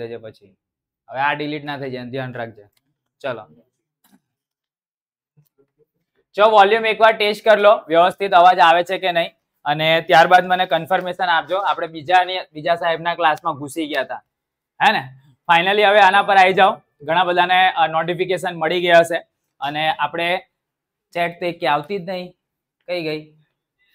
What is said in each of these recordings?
દેજે પછી. હવે આ ડિલીટ ના થઈ જાય ધ્યાન રાખજે. ચલો. જો વોલ્યુમ એકવાર ટેસ્ટ કરી લો, વ્યવસ્થિત અવાજ આવે છે કે નહીં? અને ત્યારબાદ મને કન્ફર્મેશન આપજો. આપણે બીજાની, બીજા સાહેબના ક્લાસમાં ઘૂસી ગયા હતા. હે ને? ફાઇનલી હવે આના પર આવી જાઓ. ઘણા બધાને નોટિફિકેશન મળી ગયા હશે. અને આપણે ચેટ તે કે આવતી જ નહીં. કઈ ગઈ?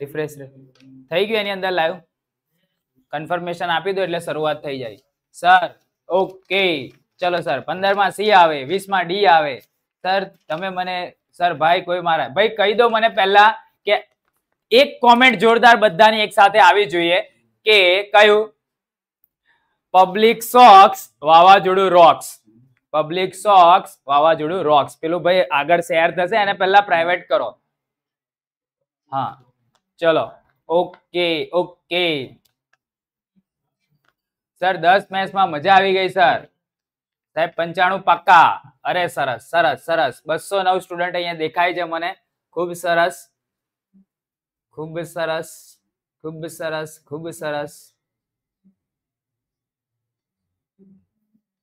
રિફ્રેશ થઈ ગયું એની અંદર લાઈવ કન્ફર્મેશન આપી દો એટલે શરૂઆત થઈ જાય. સર ઓકે ચલો સર પંદરમાં સી આવે, વીસમાં ડી આવે. સર તમે મને સર ભાઈ, કોઈ મારા, ભાઈ, કહી દો મને પહેલા કે એક કોમેન્ટ જોરદાર બધાની એક સાથે આવી જોઈએ કે કયું? પબ્લિક સોક્સ વાવાઝોડું રોક્સ પબ્લિક સોક્સ વાવાઝોડું રોક્સ પેલું ભાઈ આગળ શેર થશે, એને પહેલા પ્રાઇવેટ કરો. હા, ચલો. ઓકે ઓકે સર, દસ મેચમાં મજા આવી ગઈ, સર. સાહેબ, પંચાણું પક્કા. અરે, સરસ સરસ સરસ. બસો નવ સ્ટુડન્ટ અહીંયા દેખાય છે મને. ખૂબ સરસ. ખૂબ સરસ. ખૂબ સરસ ખૂબ સરસ.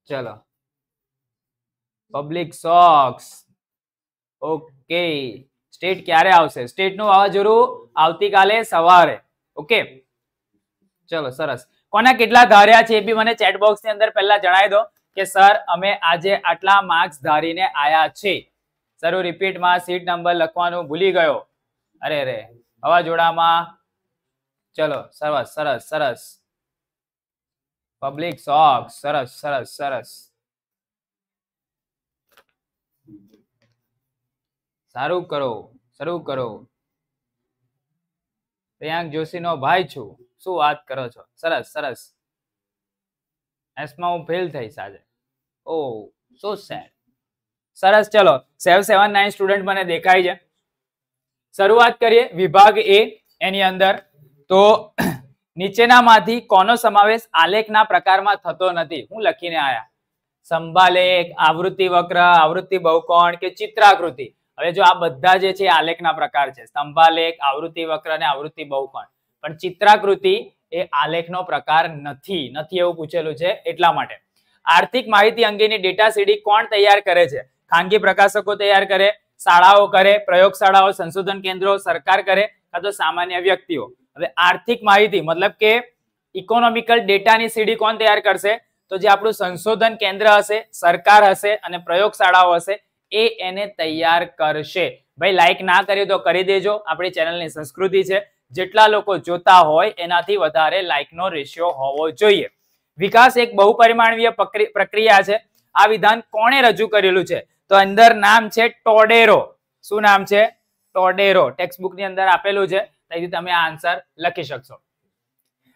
ચલો. પબ્લિક સોક્સ ઓકે સ્ટેટ ક્યારે આવશે? સ્ટેટનું વાવાઝોડું આવતીકાલે સવારે. ઓકે ચલો, સરસ. કોના કેટલા ધાર્યા છે એ બી મને ચેટ બોક્સની અંદર પહેલા જણાવી દો કે સર, અમે આજે આટલા માર્ક્સ ધારીને આયા છે. સર, હું રિપીટમાં સીટ નંબર લખવાનું ભૂલી ગયો. અરે રે, વાવાઝોડામાં ચલો, સરસ સરસ સરસ. પબ્લિક સોક્સ સરસ સરસ સરસ. સારું કરો, શરૂ કરો. પ્રિયાંક જોશીનો ભાઈ છું. શું વાત કરો છો? સરસ સરસ. એસમાં હું ફેલ થઈશ આજે. ઓ સો સેડ સરસ, ચલો. સેવ સેવન નાઇન સ્ટુડન્ટ મને દેખાય છે. શરૂઆત કરીએ વિભાગ એ એની અંદર. તો નીચેનામાંથી કોનો સમાવેશ આલેખના પ્રકારમાં થતો નથી? હું લખીને આયા. સંભાલેખ આવૃત્તિ વક્ર, આવૃત્તિ બહુકોણ કે ચિત્રાકૃતિ. હવે જો આ બધા જે છે આલેખના પ્રકાર છે. સંભાલેખ આવૃત્તિ વક્ર અને આવૃત્તિ બહુકોણ. પણ ચિત્રાકૃતિ એ આલેખનો પ્રકાર નથી નથી એવું પૂછેલું છે એટલા માટે. આર્થિક માહિતી અંગેની ડેટા સીડી કોણ તૈયાર કરે છે? ખાનગી પ્રકાશકો તૈયાર કરે, શાળાઓ કરે, પ્રયોગશાળાઓ, સંશોધન કેન્દ્રો સરકાર કરે કાં તો સામાન્ય વ્યક્તિઓ? હવે આર્થિક માહિતી મતલબ કે ઇકોનોમિકલ ડેટાની સીડી કોણ તૈયાર કરશે? તો જે આપણું સંશોધન કેન્દ્ર હશે, સરકાર હશે અને પ્રયોગશાળાઓ હશે, એ એને તૈયાર કરશે. ભાઈ લાઈક ના કરી તો કરી દેજો. આપણી ચેનલની સંસ્કૃતિ છે. જેટલા લોકો જોતા હોય, એનાથી વધારે લાઇકનો રેશિયો હોવો જોઈએ. વિકાસ એક બહુપરિમાણીય પ્રક્રિયા છે. આ વિધાન કોણે રજૂ કરેલું છે? તો અંદર નામ છે ટોડેરો. શું નામ છે? ટોડેરો. ટેક્સ્ટ બુકની અંદર આપેલું છે. તેથી તમે આન્સર લખી શકશો.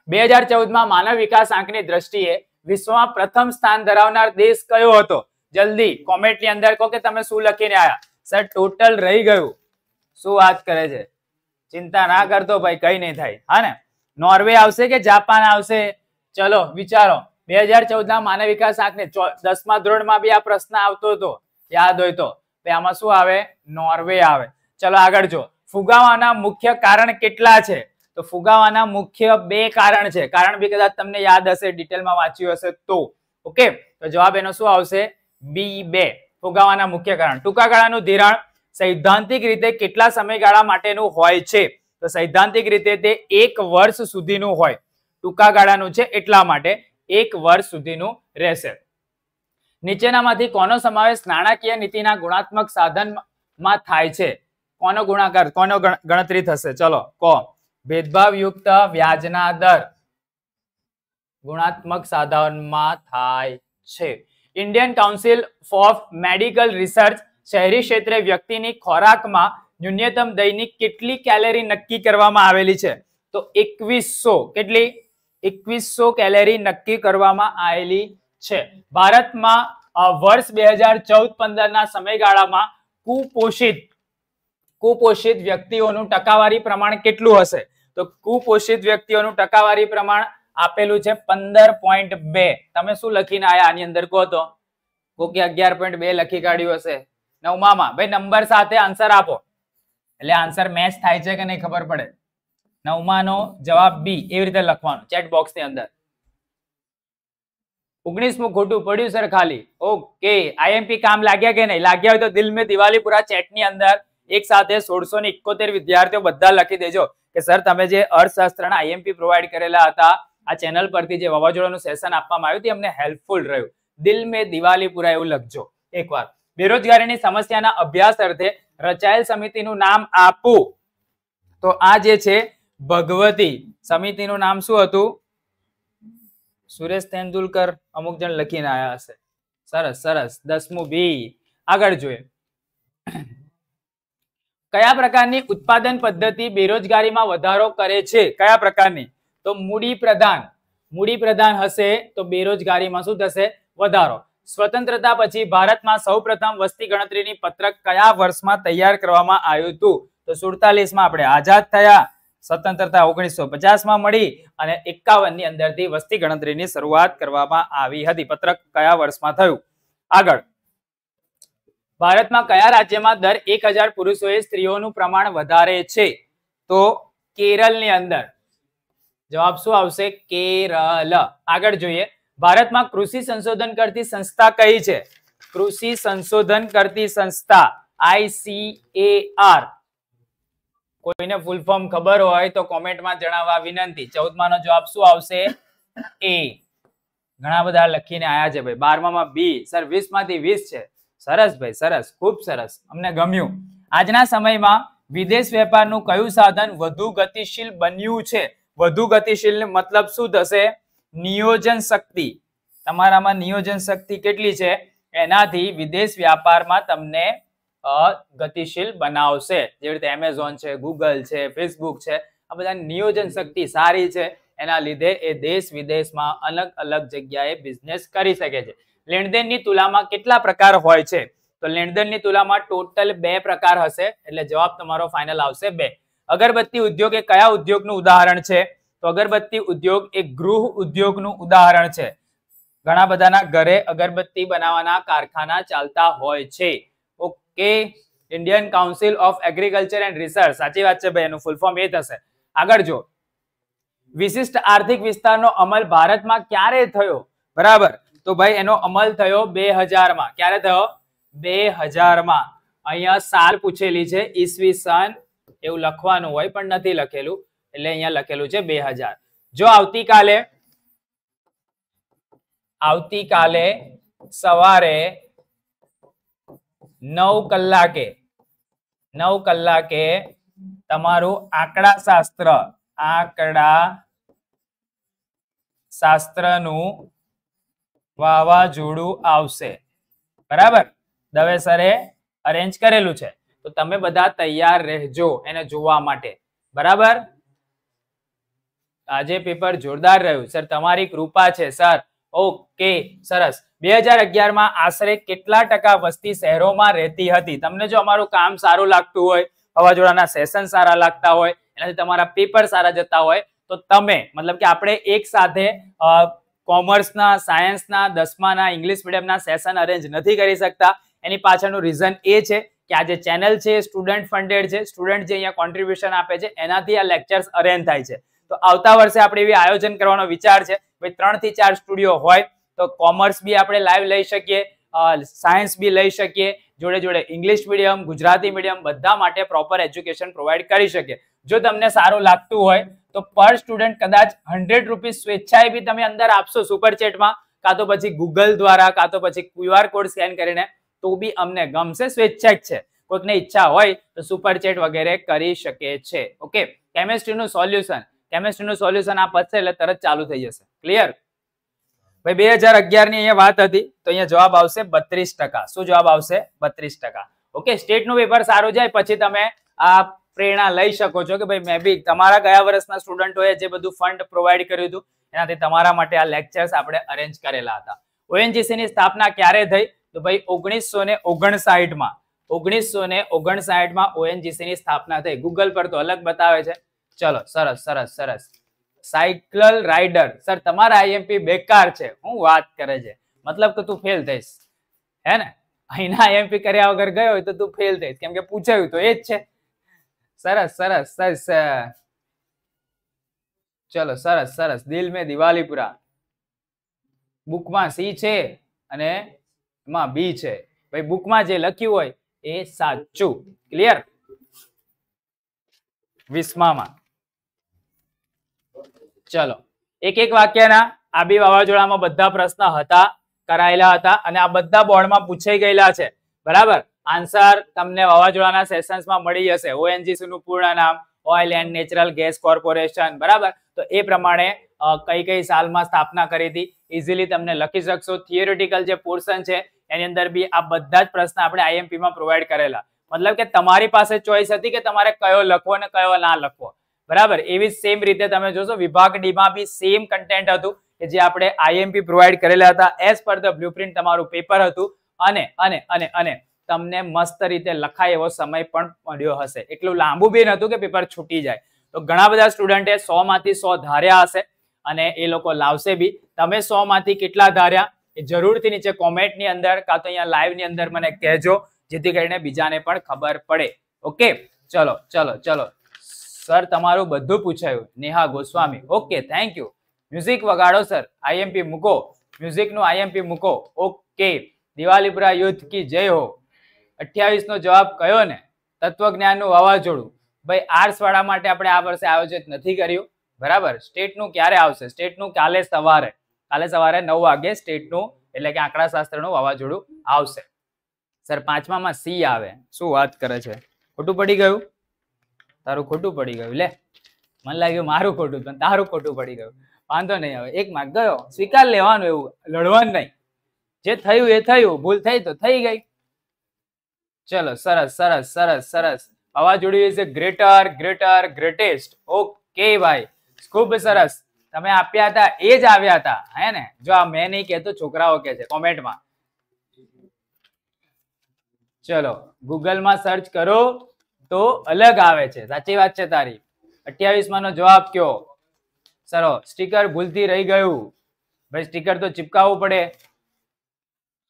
બે હજાર ચૌદમાં માનવ વિકાસ આંકની દ્રષ્ટિએ વિશ્વમાં પ્રથમ સ્થાન ધરાવનાર દેશ કયો હતો? જલ્દી કોમેન્ટની અંદર કહો કે તમે શું લખીને આયા? સર ટોટલ રહી ગયું. શું વાત કરે છે? ચિંતા ના કરતો ભાઈ, કઈ નહીં થાય. હા ને? નોર્વે આવશે કે જાપાન આવશે? ચલો, વિચારો. બે હજાર ચૌદના માનવ વિકાસ આંકને દસમા ધોરણમાં બી આ પ્રશ્ન આવતો હતો. યાદ હોય તો. આમાં શું આવે? નોર્વે આવે. ચલો, આગળ જો. ફુગાવાના મુખ્ય કારણ કેટલા છે? તો ફુગાવાના મુખ્ય બે કારણ છે. કારણ બી કદાચ તમને યાદ હશે, ડિટેલમાં વાંચ્યું હશે તો. ઓકે? તો જવાબ એનો શું આવશે? બી બે. ફુગાવાના મુખ્ય કારણ. ટૂંકા ગાળાનું ધિરાણ સૈદ્ધાંતિક રીતે કેટલા સમયગાળા માટેનું હોય છે? તો સૈદ્ધાંતિક રીતે તે એક વર્ષ સુધીનું હોય. ટૂંકા ગાળાનું છે એટલા માટે એક વર્ષ સુધીનું રહેશે. નીચેનામાંથી કોનો સમાવેશ નાણાકીય નીતિના ગુણાત્મક સાધનમાં થાય છે? કોનો ગુણાકાર, કોનો ગણતરી થશે? ચલો, કો. ભેદભાવયુક્ત વ્યાજના દર ગુણાત્મક સાધનમાં થાય છે. Indian council of medical research શહેરી ક્ષેત્રે વ્યક્તિની ખોરાકમાં ન્યૂનતમ દૈનિક કેટલી કેલેરી નક્કી કરવામાં આવેલી છે? તો એકવીસો, કેટલી? એકવીસો કેલેરી નક્કી કરવામાં આવેલી છે. ભારતમાં વર્ષ બે હજાર ચૌદ પંદર ના સમયગાળામાં કુપોષિત કુપોષિત વ્યક્તિઓનું ટકાવારી પ્રમાણ કેટલું હશે? તો કુપોષિત વ્યક્તિઓનું ટકાવારી પ્રમાણ આપેલું છે પંદર પોઈન્ટ બે. તમે શું લખીને આયા આની અંદર કહો તો? કોકે અગિયાર પોઈન્ટ બે લખી કાઢ્યું હશે. નવમામાં. ભાઈ નંબર સાથે આન્સર આપો. એટલે આન્સર મેચ થાય છે કે નહીં ખબર પડે. નવમાનો જવાબ બી એવી રીતે લખવાનો ચેટ બોક્સની અંદર. ઓગણીસમું ખોટું પડ્યું સર ખાલી. ઓકે આઈએમપી કામ લાગ્યા કે નહીં? લાગ્યા હોય તો દિલ મેં દિવાલીપુરા ચેટની અંદર એક સાથે સોળસો ને ઇકોતેર વિદ્યાર્થીઓ બધા લખી દેજો કે સર તમે જે અર્થશાસ્ત્રના આઈએમપી પ્રોવાઈડ કરેલા હતા, આ ચેનલ પરથી જે વાવાઝોડાનું સેશન આપવામાં આવ્યું તે અમને હેલ્પફુલ રહ્યું. દિલ મેં દિવાલીપુરા એવું લખજો. એકવાર બેરોજગારીની સમસ્યાના અભ્યાસ અર્થે રચાયેલ સમિતિનું નામ આપું. તો આ જે છે, ભગવતી સમિતિનું નામ શું હતું? સુરેશ તેંડુલકર અમુક જણ લખીને આવ્યા હશે. સરસ સરસ. દસમું બી. આગળ જોઈએ. કયા પ્રકારની ઉત્પાદન પદ્ધતિ બેરોજગારીમાં વધારો કરે છે? કયા પ્રકારની? તો મૂડી પ્રધાન. મૂડી પ્રધાન હશે તો બેરોજગારીમાં શું થશે? વધારો. સ્વતંત્રતા પછી ભારતમાં સૌપ્રથમ વસ્તી ગણતરીની પત્રક કયા વર્ષમાં તૈયાર કરવામાં આવ્યું હતું? તો સુડતાલીસમાં આપણે આઝાદ થયા, સ્વતંત્રતા ઓગણીસો પચાસમાં મળી અને એકાવનની અંદરથી વસ્તી ગણતરીની શરૂઆત કરવામાં આવી હતી. પત્રક કયા વર્ષમાં થયું? આગળ. ભારતમાં કયા રાજ્યમાં દર એક હજાર પુરુષોએ સ્ત્રીઓનું પ્રમાણ વધારે છે? તો કેરળની અંદર. જવાબ શું આવશે? કેરળ. આગળ જોઈએ. ભારતમાં કૃષિ સંશોધન કરતી સંસ્થા કઈ છે? કૃષિ સંશોધન કરતી સંસ્થા આઈસીએઆર કોઈને ફૂલ ફોર્મ ખબર હોય તો કોમેન્ટમાં જણાવવા વિનંતી. ચૌદમાનો જવાબ શું આવશે? એ. ઘણા બધા લખીને આયા છે ભાઈ. બારમામાં બી. સર વીસમાંથી વીસ છે. સરસ ભાઈ, સરસ. ખૂબ સરસ. અમને ગમ્યું. આજના સમયમાં વિદેશ વેપારનું કયું સાધન વધુ ગતિશીલ બન્યું છે? વધુ ગતિશીલ મતલબ શું થશે? નિયોજન શક્તિ. તમારામાં નિયોજન શક્તિ કેટલી છે? એનાથી વિદેશ વ્યાપારમાં તમને ગતિશીલ બનાવશે. જેવી રીતે એમેઝોન છે ગૂગલ છે ફેસબુક છે, આ બધા નિયોજન શક્તિ સારી છે. એના લીધે એ દેશ વિદેશમાં અલગ અલગ જગ્યાએ બિઝનેસ કરી શકે છે. લેણદેણની તુલામાં કેટલા પ્રકાર હોય છે? તો લેણદેણની તુલામાં ટોટલ બે પ્રકાર હશે. એટલે જવાબ તમારો ફાઇનલ આવશે બે. અગરબત્તી ઉદ્યોગ એ કયા ઉદ્યોગનું ઉદાહરણ છે? તો અગરબત્તી ઉદ્યોગ એ ગૃહ ઉદ્યોગનું ઉદાહરણ છે. ઘણા બધાના ઘરે અગરબત્તી બનાવવાના કારખાના ચાલતા હોય છે. Okay Indian council of agriculture and research સાચી વાત છે ભાઈ, એનું ફૂલ ફોર્મ એ થશે. આગળ જો. વિશિષ્ટ આર્થિક વિસ્તારનો અમલ ભારતમાં ક્યારે થયો? બરાબર. તો ભાઈ, એનો અમલ થયો બે હજારમાં. ક્યારે થયો? બે હજારમાં. અહીંયા સાલ પૂછેલી છે ઈસવી સન એવું લખવાનું હોય પણ નથી લખેલું. એટલે અહીંયા લખેલું છે બે જો આવતીકાલે આવતીકાલે સવારે નવ કલાકે નવ કલાકે તમારું આંકડા શાસ્ત્ર આંકડા શાસ્ત્રનું વાવાઝોડું આવશે. બરાબર? દવે સરે અરેન્જ કરેલું છે. તો તમે બધા તૈયાર રહેજો એને જોવા માટે. બરાબર? આજે પેપર જોરદાર રહ્યું. સર તમારી કૃપા છે સર ઓકે સરસ. બે હજાર અગિયારમાં આશરે કેટલા ટકા વસ્તી શહેરોમાં રહેતી હતી? તમને જો અમારું કામ સારું લાગતું હોય, વાવાઝોડાના સેશન સારા લાગતા હોય, એનાથી તમારા પેપર સારા જતા હોય, તો તમે, મતલબ કે આપણે એક સાથે કોમર્સના સાયન્સના દસમાના ઇંગ્લિશ મીડિયમના સેશન અરેન્જ નથી કરી શકતા. એની પાછળનું રીઝન એ છે કે આ જે ચેનલ છે સ્ટુડન્ટ ફંડેડ છે સ્ટુડન્ટ જે અહીંયા કોન્ટ્રીબ્યુશન આપે છે, એનાથી આ લેક્ચર્સ અરેન્જ થાય છે. તો આવતા વર્ષે આપણે એવી આયોજન કરવાનો વિચાર છે. ભાઈ ત્રણથી ચાર સ્ટુડિયો હોય તો કોમર્સ બી આપણે લાઈવ લઈ શકીએ સાયન્સ બી લઈ શકીએ, જોડે જોડે ઇંગ્લિશ મીડિયમ, ગુજરાતી મીડિયમ બધા માટે પ્રોપર એજ્યુકેશન પ્રોવાઈડ કરી શકીએ. જો તમને સારું લાગતું હોય તો પર સ્ટુડન્ટ કદાચ હંડ્રેડ રૂપીઝ સ્વેચ્છાએ બી તમે અંદર આપશો સુપર ચેટમાં કાં તો પછી ગૂગલ દ્વારા, કાં તો પછી ક્યુઆર કોડ સ્કેન કરીને, તો બી અમને ગમશે સ્વેચ્છાક છે. કોઈકને ઈચ્છા હોય તો સુપર ચેટ વગેરે કરી શકે છે. ઓકે? કેમેસ્ટ્રીનું સોલ્યુશન કેમેસ્ટ્રીનું સોલ્યુશન આ પતશે એટલે તરત ચાલુ થઈ જશે. ક્લિયર ભાઈ, બે હજાર અગિયારની અહીંયા વાત હતી, તો અહીંયા જવાબ આવશે બત્રીસ ટકા. શું જવાબ આવશે? બત્રીસ ટકા. ઓકે સ્ટેટનું પેપર સારું જાય, પછી તમે આ પ્રેરણા લઈ શકો છો કે ભાઈ મેં બી તમારા ગયા વર્ષના સ્ટુડન્ટોએ જે બધું ફંડ પ્રોવાઈડ કર્યું હતું, એનાથી તમારા માટે આ લેક્ચર્સ આપણે અરેન્જ કરેલા હતા. ઓએનજીસી ની સ્થાપના ક્યારે થઈ? તો ભાઈ ઓગણીસો ને ઓગણસાઠમાં. ઓગણીસો ને ઓગણસાઠમાં ઓએનજીસી ની સ્થાપના થઈ. ગૂગલ પર તો અલગ બતાવે છે. ચલો, સરસ સરસ સરસ. સાયકલ રાઇડર સર, તમારા આઈએમપી બેકાર છે. હું વાત કરે છે. મતલબ કે તું ફેલ થઈશ. હે ને? અહીંના આઈએમપી કર્યા વગર ગયો હોય તો તું ફેલ થઈશ. કેમ કે પૂછાયું તો એ જ છે. સરસ સરસ સરસ ચલો, સરસ સરસ. દિલ મેં દિવાલીપુરા. બુકમાં સી છે અને એમાં બી છે. ભાઈ, બુકમાં જે લખ્યું હોય એ સાચું. ક્લિયર વિસ્મામાં. ચલો. એક એક વાક્યના આ બી વાવાઝોડામાં બધા પ્રશ્ન હતા, કરાયેલા હતા અને આ બધા બોર્ડમાં પૂછાઈ ગયેલા છે. બરાબર? આન્સર તમને વાવાઝોડાના સેશન્સમાં મળી જશે. ઓએનજીસી નું પૂર્ણ નામ, oil and natural gas corporation. બરાબર? તો એ પ્રમાણે કઈ કઈ સાલમાં સ્થાપના કરી હતી? ઇઝીલી તમને લખી શકશો. થિયોરિટિકલ જે પોર્શન છે, એની અંદર બી આ બધા જ પ્રશ્ન આપણે આઈએમપી માં પ્રોવાઈડ કરેલા. મતલબ કે તમારી પાસે ચોઈસ હતી કે તમારે કયો લખવો અને કયો ના લખવો? બરાબર? એવી સેમ રીતે તમે જોશો, વિભાગ ડી માં બી સેમ કન્ટેન્ટ હતું કે જે આપણે આઈએમપી પ્રોવાઈડ કરેલા હતા. એઝ પર ધ બ્લુપ્રિન્ટ તમારું પેપર હતું. અને અને અને અને તમને મસ્ત રીતે લખાય એવો સમય પણ મળ્યો હશે. એટલું લાંબુ બી નહોતું કે પેપર છૂટી જાય. તો ઘણા બધા સ્ટુડન્ટે સો માંથી સો ધાર્યા હશે અને એ લોકો લાવશે બી. તમે સો માંથી કેટલા ધાર્યા? એ જરૂરથી નીચે કોમેન્ટની અંદર કાં તો અહીંયા લાઈવની અંદર મને કહેજો, જેથી કરીને બીજાને પણ ખબર પડે. ઓકે ચલો ચલો ચલો. સર, તમારું બધું પૂછાયું. Neha Goswami. Okay thank you music વગાડો, સર. આઈએમપી મૂકો. મ્યુઝિકનું આઈએમપી મૂકો. ઓકે. દિવાલીપુરા યુદ્ધ કી જય હો. અઠ્યાવીસ નો જવાબ કયો ને? તત્વજ્ઞાનનું વાવાઝોડું. ભાઈ આર્ટ્સવાળા માટે આપણે આ વર્ષે આયોજિત નથી કર્યું. બરાબર? સ્ટેટનું ક્યારે આવશે? સ્ટેટનું કાલે સવારે. કાલે સવારે નવ વાગે સ્ટેટનું, એટલે કે આંકડા શાસ્ત્ર વાવાઝોડું આવશે. સર, પાંચમામાં સી આવે. શું વાત કરે છે? ખોટું પડી ગયું? તારું ખોટું પડી ગયું, લે. મને લાગ્યું મારું ખોટું, પણ તારું ખોટું પડી ગયું. વાંધો નહીં હવે, એક માર્ક ગયો. સ્વીકાર લેવાનું એવું, લડવાનું નહીં. જે થયું એ થયું, ભૂલ થઈ તો થઈ ગઈ. ચલો, સરસ સરસ સરસ સરસ. વાવાઝોડું is greater greater greatest okay, ભાઈ. ખૂબ સરસ. તમે આપ્યા હતા, એ જ આવ્યા હતા. હે ને? જો આ મેં નહીં કહેતો, છોકરાઓ કે છે, કોમેન્ટમાં. ચલો, ગૂગલમાં સર્ચ કરો. તો અલગ આવે છે. સાચી વાત છે તારી. અઠ્યાવીસ નો જવાબ કયો? સરો સ્ટીકર ભૂલથી રહી ગયું. ભાઈ, સ્ટીકર તો ચિપકાવવું પડે.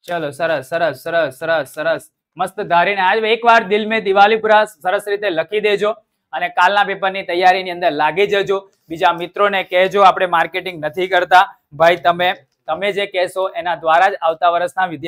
ચલો, સરસ સરસ સરસ સરસ સરસ. મસ્ત ધારીને આજ એકવાર દિલ મેં દિવાલીપુરા સરસ રીતે લખી દેજો અને કાલના પેપરની તૈયારીની અંદર લાગી જજો. બીજા મિત્રોને કહેજો, આપણે માર્કેટિંગ નથી કરતા. ભાઈ, તમે તમે જે કહેશો એના દ્વારા જ આવતા વર્ષના વિદ્યાર્થી